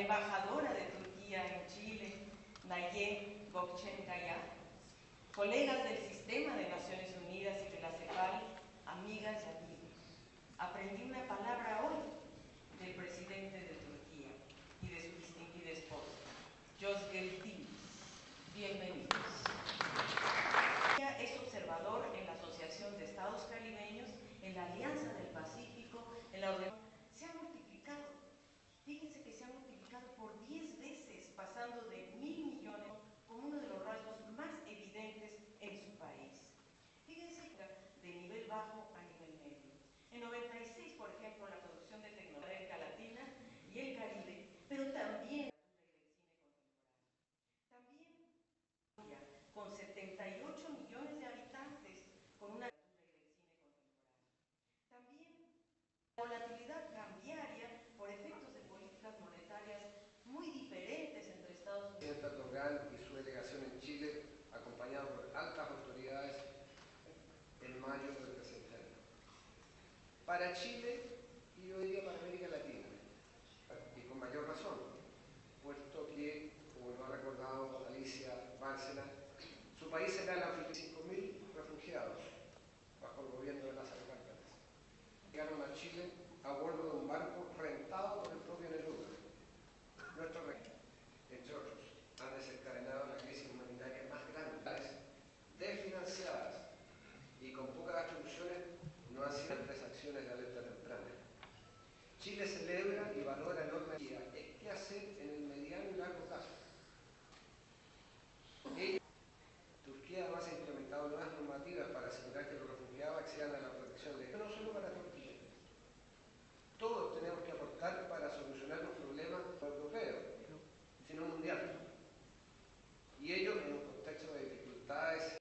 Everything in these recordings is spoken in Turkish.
embajadora de Turquía en Chile, Nayé Gokchenkaya, colegas del Sistema de Naciones Unidas y de la CEPAL, amigas y amigos. Aprendí una palabra hoy del presidente de Turquía y de su distinguida esposa, Yozgeltin. Bienvenidos. Ella es observador en la Asociación de Estados Caribeños, en la Alianza del Pacífico, en la Organización. Se ha multiplicado. Fíjense que se ha multiplicado por 10 veces, pasando de mil millones, como uno de los rasgos más evidentes en su país. Fíjense que de nivel bajo a nivel medio. En 96, por ejemplo, la producción de tecnología en América Latina y el Caribe, pero también también con 78 millones de habitantes, con una también la volatilidad cambiaria por efectos de políticas monetarias muy diferentes entre Estados Unidos. presidente y su delegación en Chile, acompañado por altas autoridades en mayo del presente año. Para Chile y hoy día para normativas para asegurar que los refugiados accedan a la protección legal, no solo para Turquía. Todos tenemos que aportar para solucionar los problemas europeos, sino mundial. Y ello en un contexto de dificultades.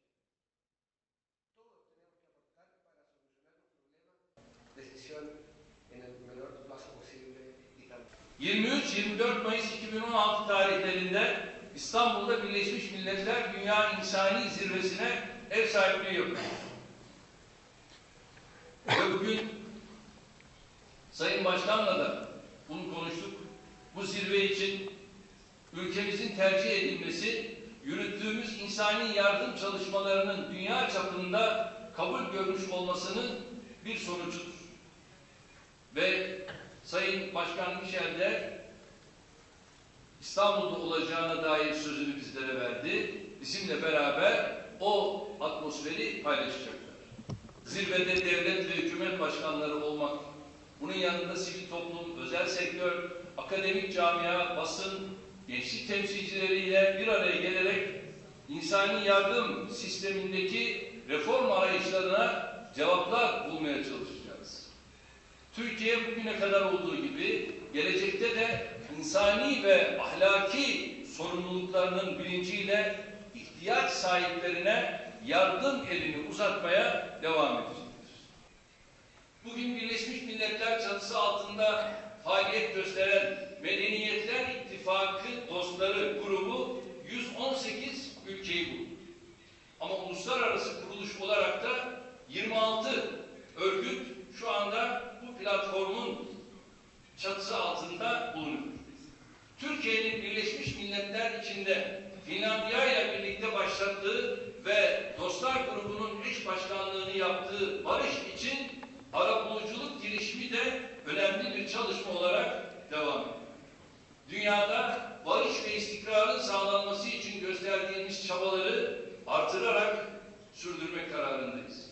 Todos tenemos que aportar para solucionar los problemas. Decisión en el menor plazo posible y también. 23-24 Mayıs 2016 tarihlerinde İstanbul'da Birleşmiş Milletler Dünya İnsani Zirvesi'ne ev sahipliği yapıyor. Ve bugün Sayın Başkan'la da bunu konuştuk. Bu zirve için ülkemizin tercih edilmesi, yürüttüğümüz insani yardım çalışmalarının dünya çapında kabul görmüş olmasının bir sonucudur. Ve Sayın Başkan Michel İstanbul'da olacağına dair sözünü bizlere verdi. Bizimle beraber o atmosferi paylaşacaklar. Zirvede devlet ve hükümet başkanları olmak, bunun yanında sivil toplum, özel sektör, akademik camia, basın, gençlik temsilcileriyle bir araya gelerek insani yardım sistemindeki reform arayışlarına cevaplar bulmaya çalışacağız. Türkiye bugüne kadar olduğu gibi gelecekte de insani ve ahlaki sorumluluklarının bilinciyle ihtiyaç sahiplerine yardım elini uzatmaya devam edecektir. Bugün Birleşmiş Milletler çatısı altında faaliyet gösteren Medeniyetler İttifakı Dostları grubu 118 ülkeyi buldu. Ama uluslararası kuruluş olarak da 26 örgüt şu anda bu platformun çatısı altında bulunuyor. Türkiye'nin Birleşmiş Milletler içinde Finlandiya ile birlikte başlattığı ve Dostlar Grubu'nun eş başkanlığını yaptığı barış için arabuluculuk girişimi de önemli bir çalışma olarak devam ediyor. Dünyada barış ve istikrarın sağlanması için gösterdiğimiz çabaları artırarak sürdürmek kararındayız.